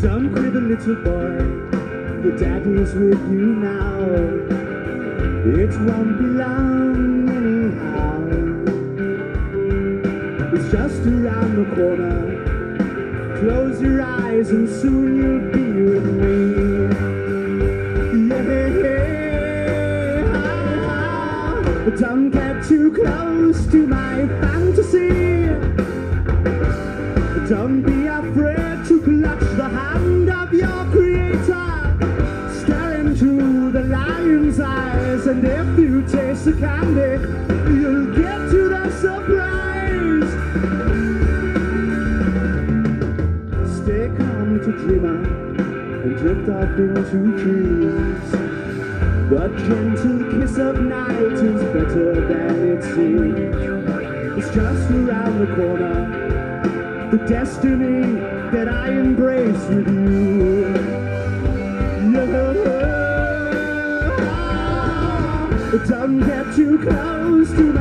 Don't cry the little boy, the daddy's with you now. It won't be long anyhow. It's just around the corner. Close your eyes and soon you'll be with me. Yeah. Don't get too close to my fantasy. And if you taste the candy, you'll get to the surprise. Stay calm to dreamer and drift off into dreams. The gentle kiss of night is better than it seems. It's just around the corner the destiny that I embrace with you. Get too close to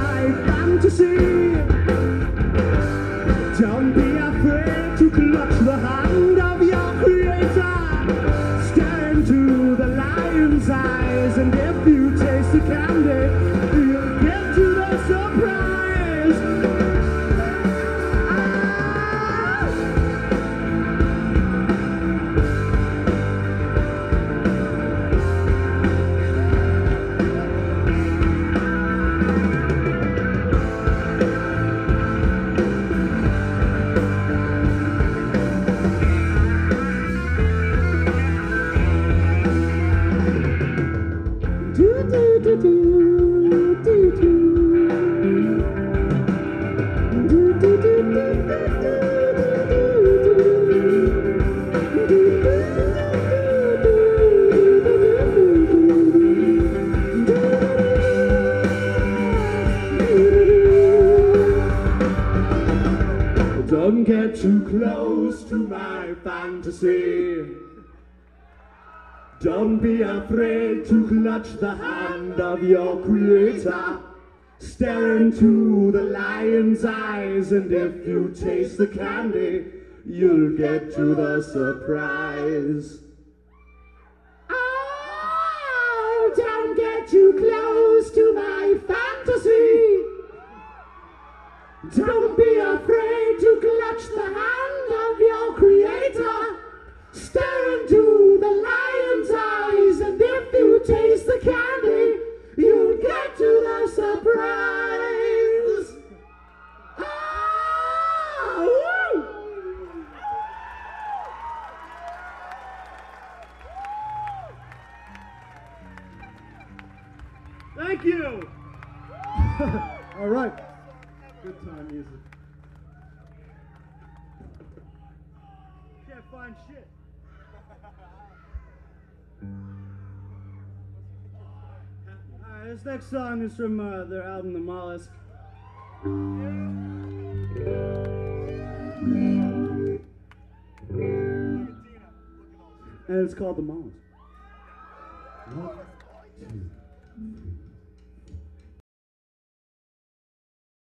too close to my fantasy. Don't be afraid to clutch the hand of your creator. Stare into the lion's eyes, and if you taste the candy, you'll get to the surprise. Oh, don't get too close to my fantasy. Don't Thank you. All right. Good time music. Can't find shit. Alright, this next song is from uh, their album The Mollusk. And it's called The Mollusk. One, two,